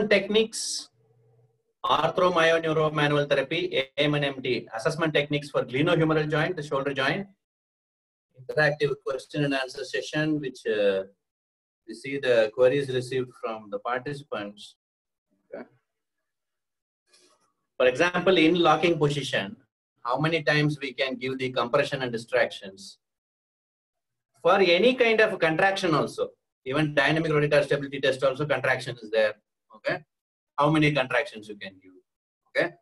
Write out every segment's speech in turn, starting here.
techniques, arthromyoneuromanual therapy, AMNMT, assessment techniques for glenohumeral joint, the shoulder joint, interactive question and answer session, which uh, we see the queries received from the participants. Okay. For example, in locking position, how many times we can give the compression and distractions. For any kind of contraction also, even dynamic rotator stability test also contraction is there. Okay. How many contractions you can give. Okay.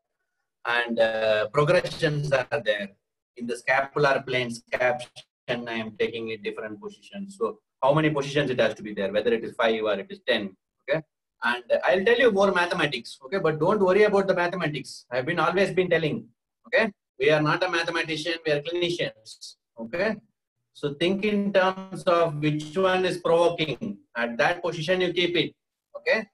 And uh, progressions are there. In the scapular plane, scaption, I am taking it different positions. So how many positions it has to be there, whether it is five or it is 10. Okay. And uh, I'll tell you more mathematics. Okay. But don't worry about the mathematics. I've been always been telling. Okay. We are not a mathematician, we are clinicians. Okay. So think in terms of which one is provoking. At that position, you keep it. Okay.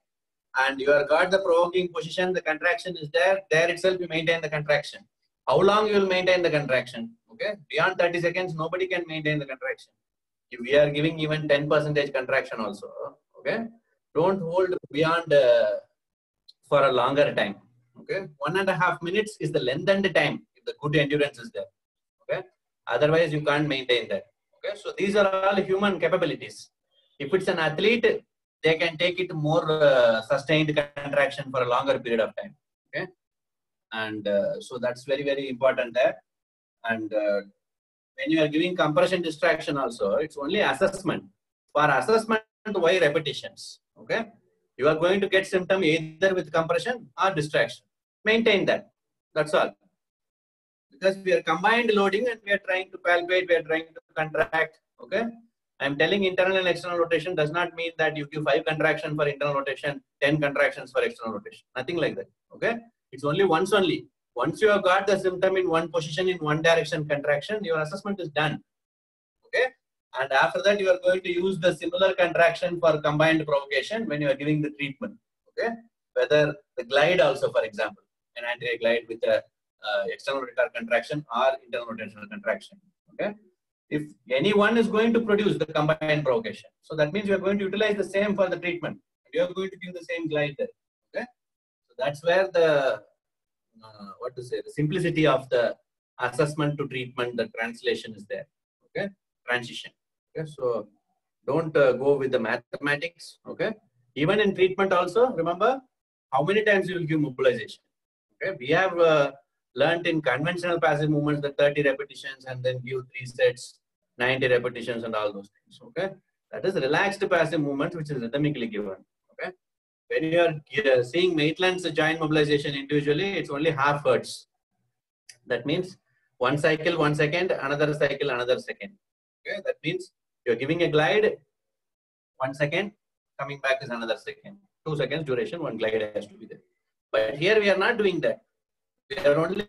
And you have got the provoking position, the contraction is there. There itself, you maintain the contraction. How long you will maintain the contraction? Okay. Beyond 30 seconds, nobody can maintain the contraction. If we are giving even 10 percentage contraction also. Okay. Don't hold beyond uh, for a longer time. Okay. One and a half minutes is the length and the time if the good endurance is there. Okay. Otherwise, you can't maintain that. Okay, so these are all human capabilities. If it's an athlete, they can take it more uh, sustained contraction for a longer period of time. Okay, and uh, so that's very very important there. And uh, when you are giving compression distraction, also it's only assessment. For assessment, why repetitions? Okay, you are going to get symptom either with compression or distraction. Maintain that. That's all because we are combined loading and we are trying to palpate, we are trying to contract. Okay. I'm telling internal and external rotation does not mean that you give five contraction for internal rotation, 10 contractions for external rotation. Nothing like that. Okay. It's only once only. Once you have got the symptom in one position, in one direction contraction, your assessment is done. Okay. And after that, you are going to use the similar contraction for combined provocation when you are giving the treatment. Okay. Whether the glide also, for example, an anterior glide with a uh, external rotator contraction or internal rotational contraction. Okay. If anyone is going to produce the combined provocation, so that means you are going to utilize the same for the treatment. You are going to give the same glide there. Okay. So that's where the uh, what to say the simplicity of the assessment to treatment, the translation is there. Okay. Transition. Okay. So don't uh, go with the mathematics. Okay. Even in treatment also, remember how many times you will give mobilization. Okay. We have learned in conventional passive movements the 30 repetitions and then give three sets, 90 repetitions and all those things. Okay. That is relaxed passive movement, which is rhythmically given. Okay. When you are uh, seeing Maitland's joint mobilization individually, it's only half hertz. That means one cycle, one second, another cycle, another second. Okay. That means you're giving a glide, one second, coming back is another second. Two seconds duration, one glide has to be there. But here we are not doing that are only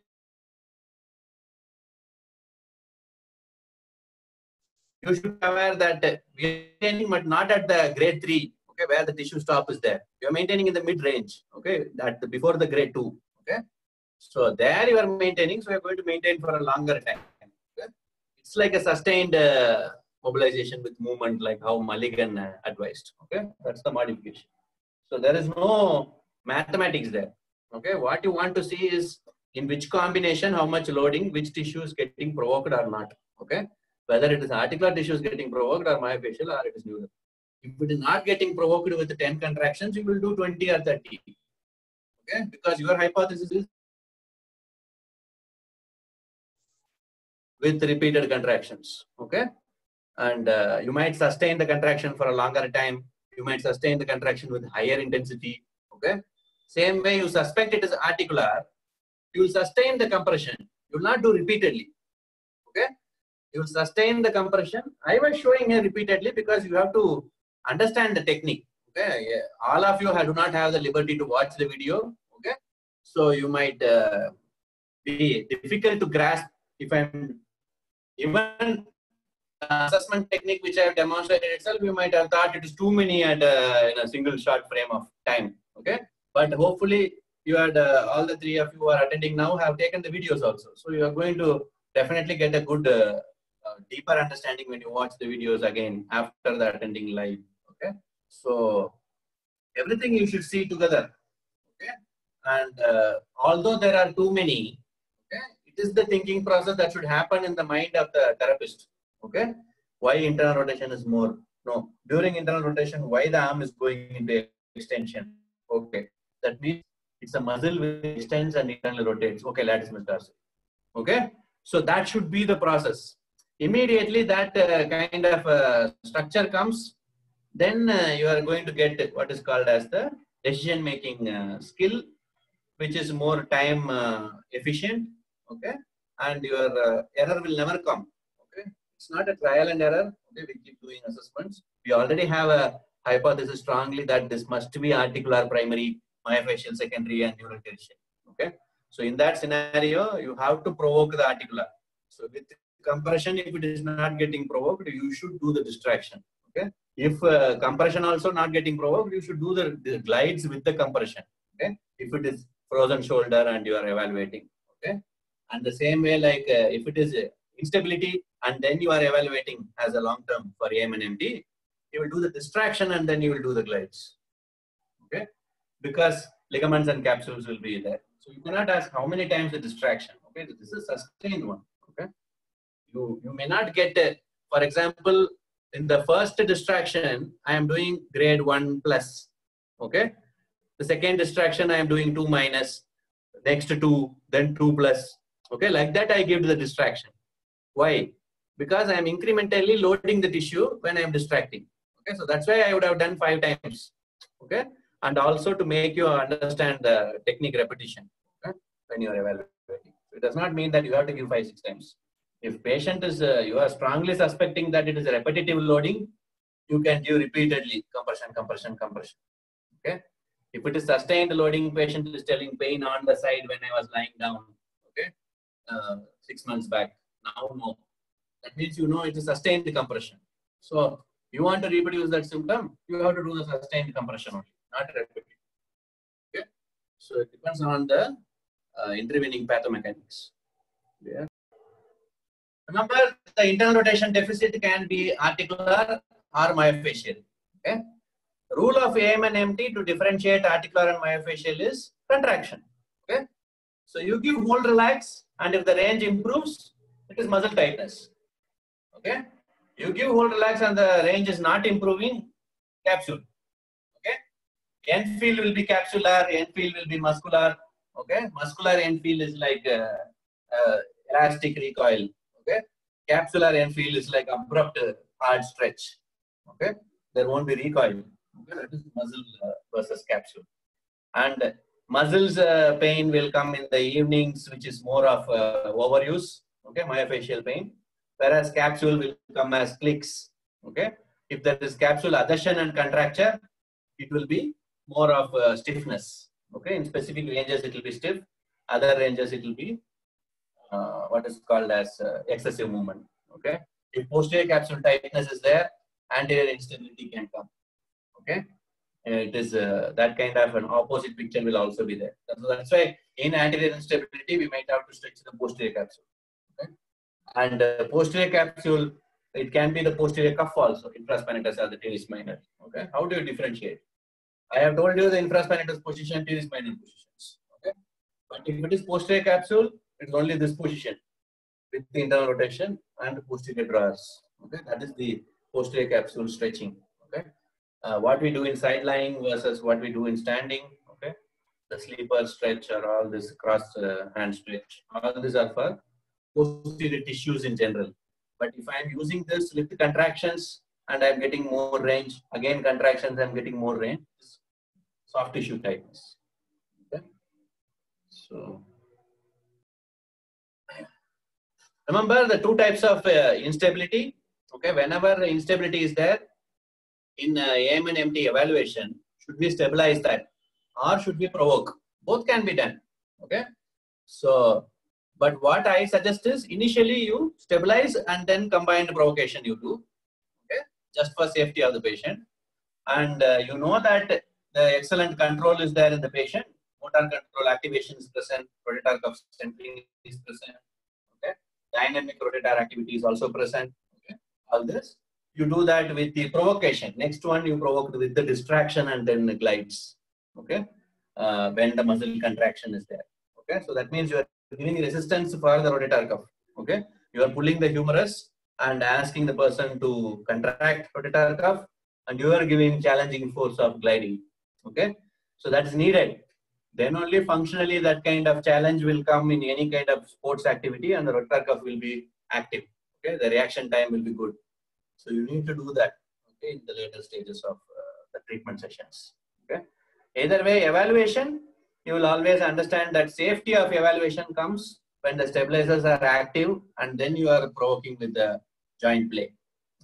you should be aware that we are maintaining but not at the grade 3 okay where the tissue stop is there. You are maintaining in the mid range okay that before the grade 2 okay. So there you are maintaining so you are going to maintain for a longer time okay? it's like a sustained uh, mobilization with movement like how Mulligan uh, advised okay. That's the modification. So there is no mathematics there okay. What you want to see is in which combination how much loading which tissue is getting provoked or not okay? Whether it is articular tissue is getting provoked or myofascial or it is neural. If it is not getting provoked with 10 contractions you will do 20 or 30 okay? Because your hypothesis is with repeated contractions okay? And uh, you might sustain the contraction for a longer time. You might sustain the contraction with higher intensity okay? Same way you suspect it is articular, you will sustain the compression. You will not do repeatedly. Okay? You will sustain the compression. I was showing here repeatedly because you have to understand the technique. Okay? Yeah. All of you do not have the liberty to watch the video. Okay? So you might uh, be difficult to grasp if I'm even assessment technique which I have demonstrated itself, you might have thought it is too many at a, in a single short frame of time. Okay? but hopefully you had uh, all the three of you are attending now have taken the videos also so you are going to definitely get a good uh, uh, deeper understanding when you watch the videos again after the attending live okay so everything you should see together. Okay. And uh, although there are too many, okay, it is the thinking process that should happen in the mind of the therapist. Okay. Why internal rotation is more? No. During internal rotation, why the arm is going into extension? Okay. That means it's a muscle which extends and internally rotates. Okay, latissimus metatarsal. Okay. So that should be the process. Immediately that uh, kind of uh, structure comes, then uh, you are going to get what is called as the decision making uh, skill which is more time uh, efficient okay and your uh, error will never come okay it's not a trial and error okay we keep doing assessments we already have a hypothesis strongly that this must be articular primary myofascial secondary and neural tertiary okay so in that scenario you have to provoke the articular so with compression if it is not getting provoked you should do the distraction okay if uh, compression also not getting provoked, you should do the, the, glides with the compression. Okay. If it is frozen shoulder and you are evaluating. Okay. And the same way, like uh, if it is uh, instability and then you are evaluating as a long term for AMNMT, you will do the distraction and then you will do the glides. Okay. Because ligaments and capsules will be there. So you cannot ask how many times the distraction. Okay. so This is a sustained one. Okay. You, you may not get, a, for example, in the first distraction, I am doing grade 1 plus. Okay. The second distraction, I am doing 2 minus. Next 2, then 2 plus. Okay. Like that, I give the distraction. Why? Because I am incrementally loading the tissue when I am distracting. Okay. So that's why I would have done 5 times. Okay. And also to make you understand the technique repetition okay, when you are evaluating. It does not mean that you have to give 5, 6 times. If patient is, uh, you are strongly suspecting that it is repetitive loading, you can give repeatedly compression, compression, compression. Okay. If it is sustained loading, patient is telling pain on the side when I was lying down. Okay. Uh, six months back. Now, no. That means you know it is sustained compression. So you want to reproduce that symptom, you have to do the sustained compression only, not repetitive. Okay. So it depends on the uh, intervening pathomechanics. Yeah. Remember, the internal rotation deficit can be articular or myofascial. Okay. Rule of AMNMT to differentiate articular and myofascial is contraction. Okay. So you give hold relax, and if the range improves, it is muscle tightness. Okay. You give hold relax and the range is not improving, capsule. End feel will be capsular, end feel will be muscular. Okay. Muscular end feel is like uh, uh, elastic recoil okay? Capsular end feel is like abrupt uh, hard stretch okay? There won't be recoil okay? That is muscle uh, versus capsule. And muscles uh, pain will come in the evenings which is more of overuse okay? Myofascial pain. Whereas capsule will come as clicks okay? If there is capsule adhesion and contracture it will be more of uh, stiffness okay in specific ranges it will be stiff other ranges it will be uh, what is called as uh, excessive movement. Okay, if posterior capsule tightness is there, anterior instability can come. Okay, it is uh, that kind of an opposite picture will also be there. So that's why in anterior instability we might have to stretch the posterior capsule. Okay, and uh, posterior capsule it can be the posterior cuff also infraspinatus or the teres minor. Okay, how do you differentiate? I have told you the infraspinatus position, teres minor positions. Okay, but if it is posterior capsule, it's only this position with the internal rotation and posterior drawers. Okay, that is the posterior capsule stretching. Okay, uh, what we do in side lying versus what we do in standing. Okay, the sleeper stretch or all this cross uh, hand stretch. All these are for posterior tissues in general. But if I am using this with the contractions and I'm getting more range, again contractions, I'm getting more range. Soft tissue tightness. Okay, so. Remember the two types of uh, instability. Okay, whenever instability is there in uh, AMNMT evaluation, should we stabilize that or should we provoke? Both can be done. Okay, so but what I suggest is initially you stabilize and then combined provocation you do. Okay, just for safety of the patient, and uh, you know that the excellent control is there in the patient. Motor control activation is present, rotator cuff centering is present, okay? dynamic rotator activity is also present. Okay. All this, you do that with the provocation. Next one you provoke with the distraction and then the glides. Okay, uh, when the muscle contraction is there. Okay, so that means you are giving resistance for the rotator cuff. Okay, you are pulling the humerus and asking the person to contract rotator cuff, and you are giving challenging force of gliding. Okay, so that is needed. Then only functionally that kind of challenge will come in any kind of sports activity, and the rotator cuff will be active. Okay, the reaction time will be good. So you need to do that okay, in the later stages of uh, the treatment sessions. Okay. Either way, evaluation, you will always understand that safety of evaluation comes when the stabilizers are active and then you are provoking with the joint play.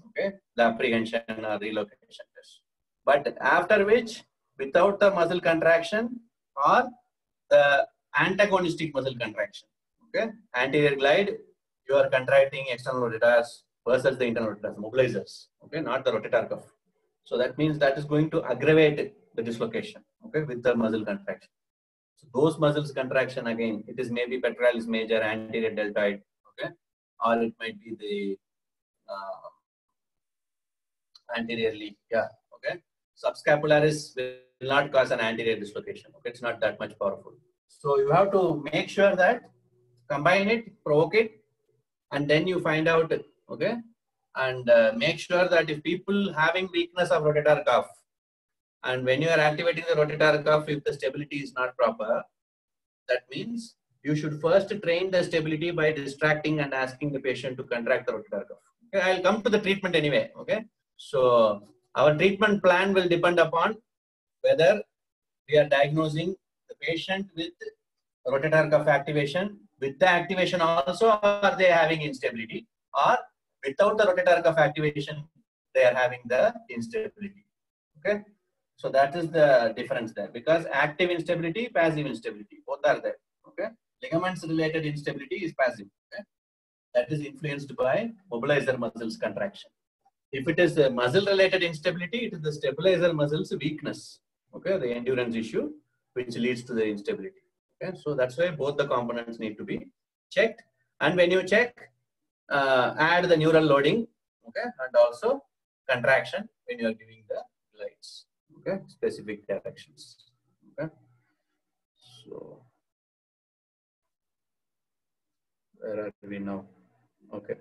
Okay, the apprehension or relocation test. But after which, without the muscle contraction or the antagonistic muscle contraction. Okay, anterior glide, you are contracting external rotators versus the internal rotators, mobilizers, okay, not the rotator cuff. So that means that is going to aggravate the dislocation, okay, with the muscle contraction. So those muscles contraction again, it is maybe pectoralis major, anterior deltoid, okay, or it might be the uh, anteriorly, yeah, okay. Subscapularis will not cause an anterior dislocation, okay, it's not that much powerful. So you have to make sure that combine it, provoke it, and then you find out okay? And uh, make sure that if people having weakness of rotator cuff and when you are activating the rotator cuff if the stability is not proper that means you should first train the stability by distracting and asking the patient to contract the rotator cuff. Okay i'll come to the treatment anyway okay? So our treatment plan will depend upon whether we are diagnosing the patient with rotator cuff activation with the activation also are they having instability or without the rotator cuff activation, they are having the instability. Okay. So that is the difference there because active instability, passive instability, both are there. Okay. Ligaments related instability is passive. Okay. That is influenced by mobilizer muscles contraction. If it is a muscle related instability, it is the stabilizer muscles weakness. Okay. The endurance issue which leads to the instability. Okay. So that's why both the components need to be checked. And when you check, uh, add the neural loading, okay, and also contraction when you are giving the glides, okay, specific directions, okay. So, where are we now? Okay.